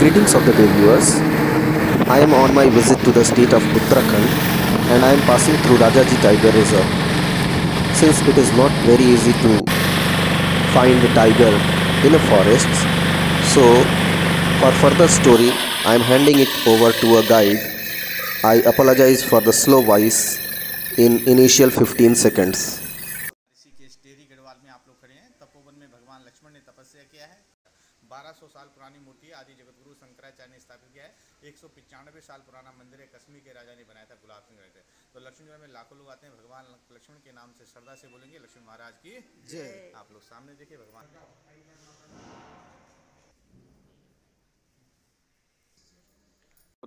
Greetings of the day viewers. I am on my visit to the state of Uttarakhand and I am passing through Rajaji Tiger Reserve. Since it is not very easy to find the tiger in a forest, so for further story I am handing it over to a guide. I apologize for the slow voice in initial 15 seconds. जगतगुरु शंकराचार्य ने स्थापित किया है। एक साल पुराना मंदिर है कश्मीर के राजा ने बनाया था गुलाब सिंह रहते। तो लक्ष्मण में लाखों लोग आते हैं भगवान लक्ष्मण के नाम से श्रद्धा से बोलेंगे लक्ष्मी महाराज की जय। आप लोग सामने देखिए भगवान।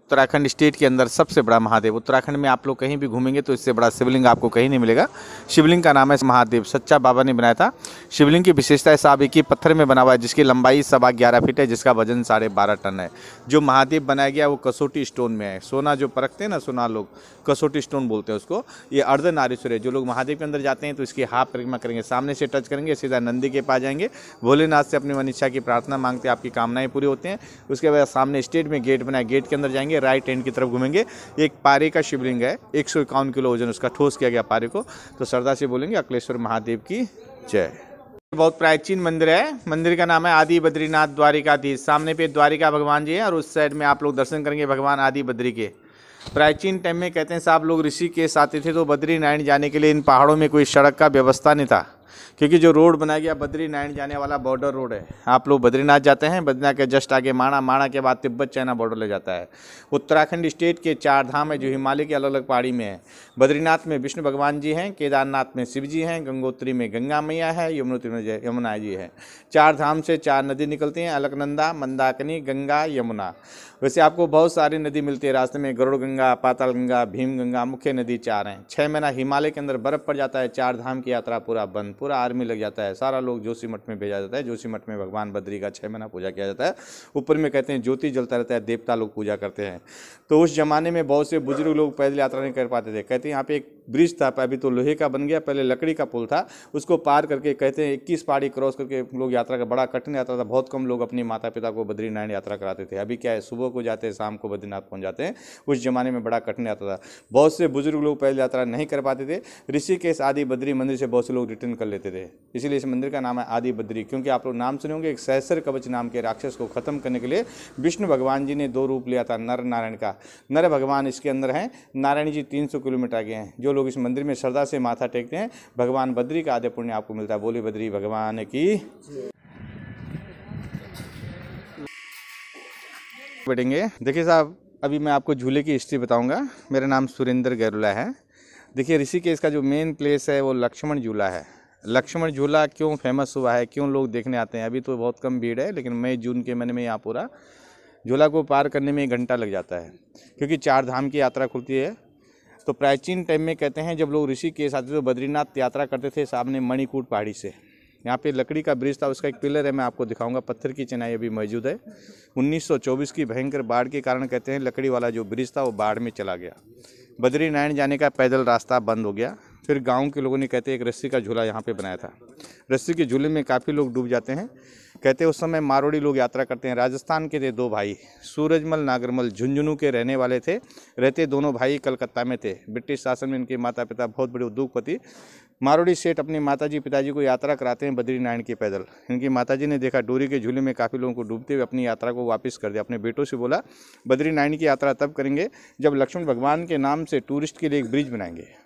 उत्तराखंड स्टेट के अंदर सबसे बड़ा महादेव। उत्तराखंड में आप लोग कहीं भी घूमेंगे तो इससे बड़ा शिवलिंग आपको कहीं नहीं मिलेगा। शिवलिंग का नाम है महादेव। सच्चा बाबा ने बनाया था। शिवलिंग की विशेषता साहब, एक ही पत्थर में बना हुआ है, जिसकी लंबाई सवा ग्यारह फीट है, जिसका वज़न साढ़े बारह टन है। जो महादेव बनाया गया, वो कसोटी स्टोन में है। सोना जो परखते हैं ना, सोना लोग, कसोटी स्टोन बोलते हैं उसको। ये अर्धनारीश्वर है। जो लोग महादेव के अंदर जाते हैं तो इसकी हाफ़ परिक्रमा करेंगे। सामने से टच करेंगे, सीधा नंदी के पास जाएँगे। भोलेनाथ से अपनी मन इच्छा की प्रार्थना मांगते हैं, आपकी कामनाएँ पूरी होती हैं। उसके बाद सामने स्टेट में गेट बनाया। गेट के अंदर जाएँगे राइट हैंड की तरफ़ घूमेंगे। एक पारे का शिवलिंग है। एक सौ इक्यावन किलो वज़न उसका ठोस किया गया पारे को। तो श्रद्धा से बोलेंगे अकलेश्वर महादेव की जय। बहुत प्राचीन मंदिर है। मंदिर का नाम है आदि बद्रीनाथ द्वारिकाधीश। सामने पे द्वारिका भगवान जी है और उस साइड में आप लोग दर्शन करेंगे भगवान आदि बद्री के। प्राचीन टाइम में कहते हैं, साहब लोग ऋषि के आते थे तो बद्री नारायण जाने के लिए इन पहाड़ों में कोई सड़क का व्यवस्था नहीं था। क्योंकि जो रोड बनाया गया, बद्री नारायण जाने वाला बॉर्डर रोड है। आप लोग बद्रीनाथ जाते हैं, बद्रीनाथ के जस्ट आगे माणा माणा के बाद तिब्बत चाइना बॉर्डर ले जाता है। उत्तराखंड स्टेट के चार धाम है, जो हिमालय की अलग अलग पहाड़ी में है। बद्रीनाथ में विष्णु भगवान जी हैं, केदारनाथ में शिव जी हैं, गंगोत्री में गंगा मैया है, यमुनोत्री में यमुना जी है। चार धाम से चार नदी निकलती हैं, अलकनंदा, मंदाकिनी, गंगा, यमुना। वैसे आपको बहुत सारी नदी मिलती है रास्ते में, गरुड़ गंगा, पाताल गंगा, भीम गंगा, मुख्य नदी चार हैं। छः महीना हिमालय के अंदर बर्फ़ पड़ जाता है, चार धाम की यात्रा पूरा बंद पूरा आर्मी लग जाता है। सारा लोग जोशी मठ में भेजा जाता है। जोशी मठ में भगवान बद्री का छः महीना पूजा किया जाता है। ऊपर में कहते हैं, ज्योति जलता रहता है, देवता लोग पूजा करते हैं। तो उस जमाने में बहुत से बुज़ुर्ग लोग पैदल यात्रा नहीं कर पाते थे। कहते हैं, यहाँ पे एक ब्रिज था, अभी तो लोहे का बन गया, पहले लकड़ी का पुल था, उसको पार करके कहते हैं इक्कीस पहाड़ी क्रॉस करके लोग यात्रा का, बड़ा कठिन यात्रा था, बहुत कम लोग अपने माता पिता को बद्रीनारायण यात्रा कराते थे, अभी क्या है, सुबह को जाते हैं, शाम को बद्रीनाथ पहुँच जाते हैं, उस जमाने में बड़ा कठिन यात्रा था, बहुत से बुज़ुर्ग लोग पैदल यात्रा नहीं कर पाते थे, ऋषिकेश आदि बद्री मंदिर से बहुत से लोग रिटर्न कर लेते थे, इसीलिए इस मंदिर का नाम है आदि बद्री, क्योंकि आप लोग नाम सुने होंगे, एक सहसर कवच नाम के राक्षस को खत्म करने के लिए विष्णु भगवान जी ने दो रूप लिया था, नर नारायण का, नर भगवान इसके अंदर हैं, नारायण जी 300 किलोमीटर आगे हैं, जो लोग इस मंदिर में श्रद्धा से माथा टेकते हैं। भगवान बद्री का आदि पुण्य आपको मिलता है। बोली बद्री, भगवान की। बैठेंगे। देखिए साहब, अभी मैं आपको झूले की हिस्ट्री बताऊँगा। मेरा नाम सुरेंद्र गैरुला है। देखिए, ऋषिकेश का जो मेन प्लेस है, वो लक्ष्मण झूला है। लक्ष्मण झूला क्यों फ़ेमस हुआ है, क्यों लोग देखने आते हैं? अभी तो बहुत कम भीड़ है, लेकिन मई, जून के महीने में यहाँ पूरा झूला को पार करने में एक घंटा लग जाता है। क्योंकि चार धाम की यात्रा खुलती है। तो प्राचीन टाइम में कहते हैं, जब लोग ऋषि के साथ तो बद्रीनाथ यात्रा करते थे सामने मणिकूट पहाड़ी से। यहाँ पे लकड़ी का ब्रिज था, उसका एक पिलर है, मैं आपको दिखाऊँगा। पत्थर की चिनाई अभी मौजूद है। 1924 की भयंकर बाढ़ के कारण कहते हैं, लकड़ी वाला जो ब्रिज था, वो बाढ़ में चला गया। बद्रीनारायण जाने का पैदल रास्ता बंद हो गया। फिर गाँव के लोगों ने कहते हैं, एक रस्सी का झूला यहाँ पर बनाया था। रस्सी के झूले में काफ़ी लोग डूब जाते हैं। कहते उस समय मारोड़ी लोग यात्रा करते हैं। राजस्थान के थे दो भाई, सूरजमल, नागरमल, झुंझुनू के रहने वाले थे। रहते दोनों भाई कलकत्ता में थे। ब्रिटिश शासन में इनके माता पिता बहुत बड़े उद्योगपति। मारोड़ी सेठ अपनी माताजी, पिताजी को यात्रा कराते हैं बद्रीनारायण के पैदल। इनकी माताजी ने देखा डोरी के झूले में काफ़ी लोगों को डूबते हुए अपनी यात्रा को वापस कर दिया। अपने बेटों से बोला, बद्री नारायण की यात्रा तब करेंगे जब लक्ष्मण भगवान के नाम से टूरिस्ट के लिए एक ब्रिज बनाएँगे।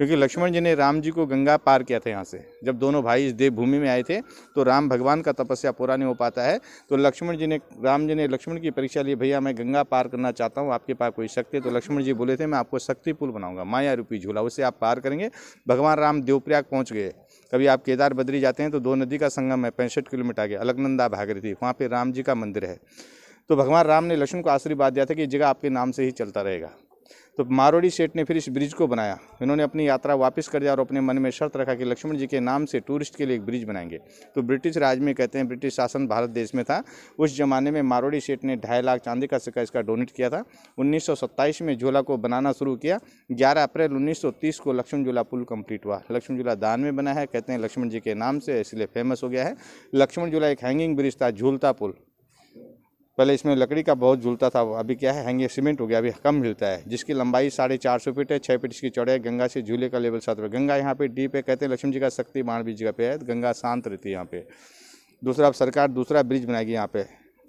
क्योंकि लक्ष्मण जी ने राम जी को गंगा पार किया था यहाँ से। जब दोनों भाई इस देवभूमि में आए थे तो राम भगवान का तपस्या पूरा नहीं हो पाता है। तो लक्ष्मण जी ने, राम जी ने लक्ष्मण की परीक्षा ली, भैया, मैं गंगा पार करना चाहता हूँ, आपके पास कोई शक्ति है? तो लक्ष्मण जी बोले थे, मैं आपको शक्ति पुल बनाऊँगा माया रूपी झूला, उसे आप पार करेंगे। भगवान राम देवप्रयाग पहुँच गए। कभी आप केदार बद्री जाते हैं तो दो नदी का संगम है, पैंसठ किलोमीटर आगे, अलकनंदा भागीरथी, वहाँ पर राम जी का मंदिर है। तो भगवान राम ने लक्ष्मण को आशीर्वाद दिया था कि जगह आपके नाम से ही चलता रहेगा। तो मारोड़ी सेठ ने फिर इस ब्रिज को बनाया। इन्होंने अपनी यात्रा वापस कर दिया और अपने मन में शर्त रखा कि लक्ष्मण जी के नाम से टूरिस्ट के लिए एक ब्रिज बनाएँगे। तो ब्रिटिश राज में कहते हैं, ब्रिटिश शासन भारत देश में था। उस जमाने में मारोड़ी सेठ ने ढाई लाख चांदी का सिक्का इसका डोनेट किया था। 1927 में झूला को बनाना शुरू किया। 11 अप्रैल 1930 को लक्ष्मण झूला पुल कंप्लीट हुआ। लक्ष्मण झूला दान में बना है। कहते हैं, लक्ष्मण जी के नाम से इसलिए फ़ेमस हो गया है। लक्ष्मण झूला एक हैंगिंग ब्रिज था, झूलता पुल। पहले इसमें लकड़ी का बहुत झूलता था अभी क्या है, हैंगे सीमेंट हो गया, अभी कम मिलता है। जिसकी लंबाई साढ़े चार सौ फीट है छः फीट इसकी चौड़ाई, गंगा से झूले का लेवल सात गंगा यहाँ पे डीप है, कहते हैं लक्ष्मण जी का शक्ति भी जगह पे है गंगा शांत रहती है यहाँ पे। दूसरा, अब सरकार दूसरा ब्रिज बनाएगी यहाँ पे,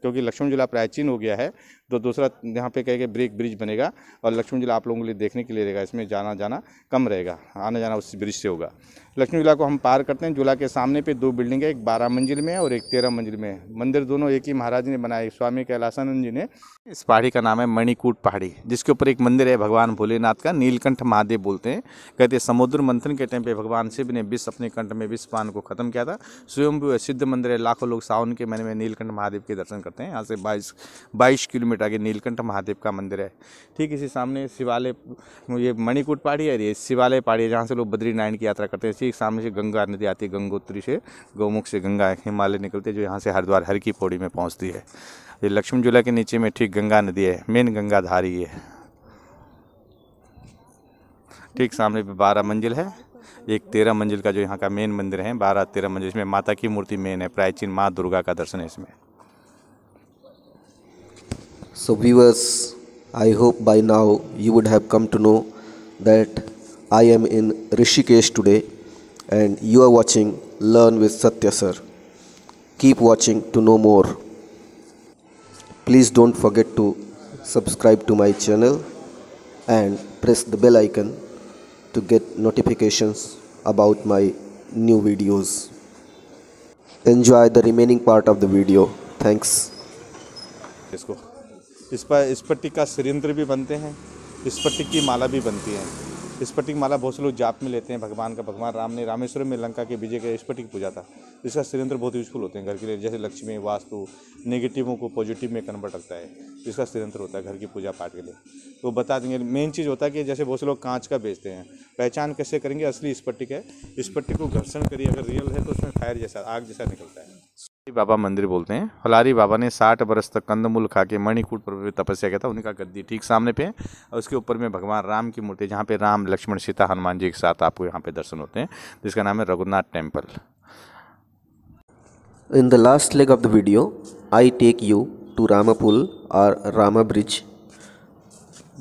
क्योंकि लक्ष्मण झूला प्राचीन हो गया है। तो दूसरा यहाँ पे कहेंगे ब्रेक ब्रिज बनेगा और लक्ष्मण जिला आप लोगों के लिए देखने के लिए रहेगा, इसमें जाना जाना कम रहेगा, आना, जाना उस ब्रिज से होगा। लक्ष्मण जिला को हम पार करते हैं झूला के सामने पे दो बिल्डिंग है, एक बारह मंजिल में और एक तेरह मंजिल में। मंदिर दोनों एक ही महाराज ने बनाए, स्वामी कैलासानंद जी ने। इस पहाड़ी का नाम है मणिकूट पहाड़ी, जिसके ऊपर एक मंदिर है, भगवान भोलेनाथ का, नीलकंठ महादेव बोलते हैं। कहते समुद्र मंथन के टाइम पे भगवान शिव ने विष अपने कंठ में विष पान को खत्म किया था। स्वयं सिद्ध मंदिर है, लाखों लोग सावन के महीने में नीलकंठ महादेव के दर्शन करते हैं, यहाँ से बाईस बाईस किलोमीटर आगे नीलकंठ महादेव का मंदिर है। ठीक इसी सामने शिवालय, ये मणिकूट पहाड़ी है, ये शिवालय पहाड़ी है, जहाँ से लोग बद्रीनारायण की यात्रा करते हैं। ठीक सामने से गंगा नदी आती है, गंगोत्री से, गौमुख से गंगा हिमालय निकलती है, जो यहाँ से हरिद्वार हर की पौड़ी में पहुँचती है। ये लक्ष्मण झूला के नीचे में ठीक गंगा नदी है, मेन गंगा धारी है। ठीक सामने पे बारह मंजिल है, एक तेरह मंजिल का जो यहाँ का मेन मंदिर है, बारह तेरह मंजिल, इसमें माता की मूर्ति मेन है प्राचीन माँ दुर्गा का दर्शन है इसमें। So, viewers, I hope by now you would have come to know that I am in Rishikesh today and you are watching Learn with Satya Sir. Keep watching to know more. Please don't forget to subscribe to my channel and press the bell icon to get notifications about my new videos. Enjoy the remaining part of the video. Thanks. इस पर पट्टी का सिरिंद्र भी बनते हैं पट्टी की माला भी बनती है। इस पट्टी की माला बहुत से लोग जाप में लेते हैं, भगवान का, भगवान राम ने रामेश्वरम में लंका के विजय के की पूजा था। इसका सिलेंडर बहुत यूजफुल होते हैं घर के लिए, जैसे लक्ष्मी, वास्तु नेगेटिवों को पॉजिटिव में कन्वर्ट रखता है। इसका सिलेंडर होता है घर की पूजा पाठ के लिए। तो बता देंगे मेन चीज़ होता है कि जैसे बहुत से लोग कांच का बेचते हैं। पहचान कैसे करेंगे असली इस पट्टी का? इस पट्टी को घर्षण करिए, अगर रियल है तो उसमें फायर जैसा, आग जैसा निकलता है। बाबा मंदिर बोलते हैं। हलारी बाबा ने साठ बरस तक कंदमूल खा के मणिकूट पर तपस्या किया था। उनका गद्दी ठीक सामने पे और उसके ऊपर में भगवान राम की मूर्ति जहाँ पे राम लक्ष्मण सीता हनुमान जी के साथ आपको यहाँ पे दर्शन होते हैं जिसका नाम है Raghunath temple In the last leg of the video, I take you to Ramapul और Rama bridge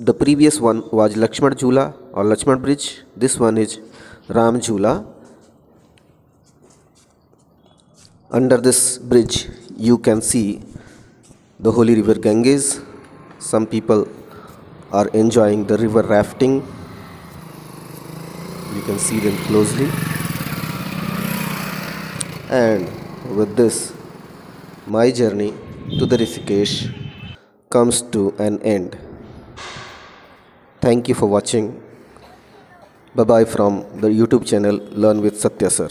the previous one was Lakshman Jhula और Lakshman bridge this one is Ram Jhula. Under this bridge, you can see the holy river Ganges. Some people are enjoying the river rafting. You can see them closely. And with this, my journey to the Rishikesh comes to an end. Thank you for watching. Bye bye from the YouTube channel Learn with Satya Sir.